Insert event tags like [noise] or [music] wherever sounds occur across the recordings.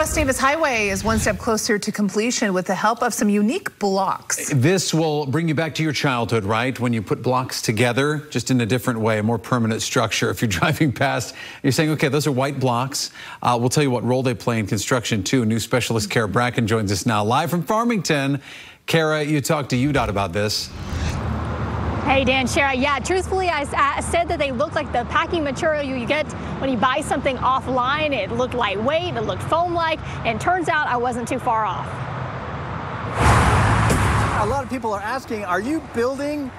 West Davis Highway is one step closer to completion with the help of some unique blocks. This will bring you back to your childhood, right? When you put blocks together, just in a different way, a more permanent structure. [laughs] If you're driving past, you're saying, okay, those are white blocks. Uh, we'll tell you what role they play in construction, too. New specialist Kara Bracken joins us now live from Farmington. Kara, you talked to UDOT about this. Hey, Dan Shara. Yeah, truthfully, I, said that they look like the packing material you get when you buy something offline. It looked lightweight, it looked foam-like, and turns out I wasn't too far off. A lot of people are asking, are you building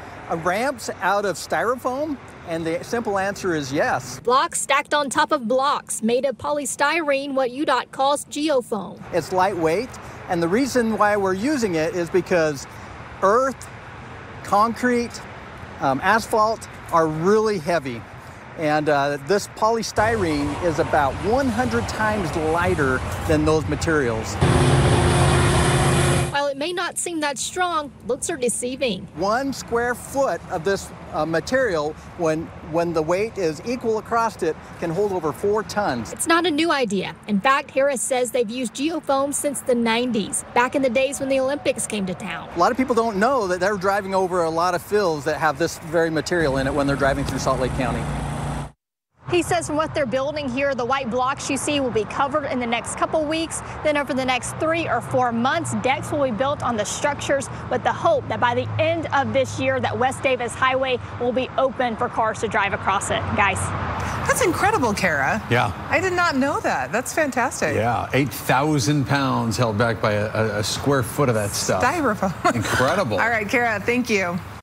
ramps out of styrofoam? And the simple answer is yes. Blocks stacked on top of blocks made of polystyrene, what UDOT calls geofoam. It's lightweight, and the reason why we're using it is because earth, concrete, um, asphalt are really heavy. And uh, this polystyrene is about 100 times lighter than those materials. May not seem that strong, looks are deceiving. One square foot of this uh, material, when, when the weight is equal across it, can hold over four tons. It's not a new idea. In fact, Harris says they've used geofoam since the 90s, back in the days when the Olympics came to town. A lot of people don't know that they're driving over a lot of fills that have this very material in it when they're driving through Salt Lake County. He says from what they're building here, the white blocks you see will be covered in the next couple weeks. Then over the next three or four months, decks will be built on the structures with the hope that by the end of this year that West Davis Highway will be open for cars to drive across it. Guys. That's incredible, Kara. Yeah. I did not know that. That's fantastic. Yeah, 8,000 pounds held back by a, a, square foot of that stuff. Styrofoam. [laughs] Incredible. All right, Kara, thank you.